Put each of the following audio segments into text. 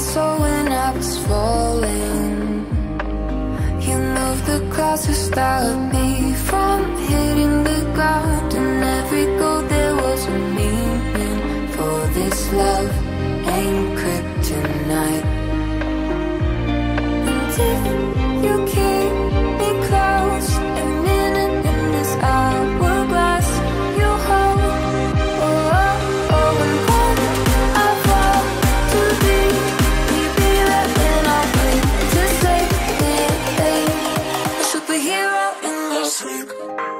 soul when I was falling. You moved the clouds to stop me Superhero in your sleep.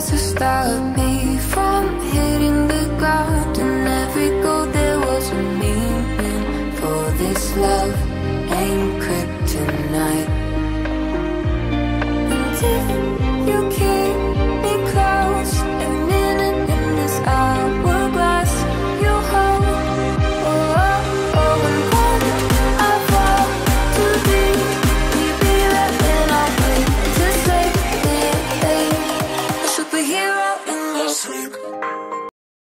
to stop me from hitting the ground. And every goal there was a meaning. For this love ain't kryptonite.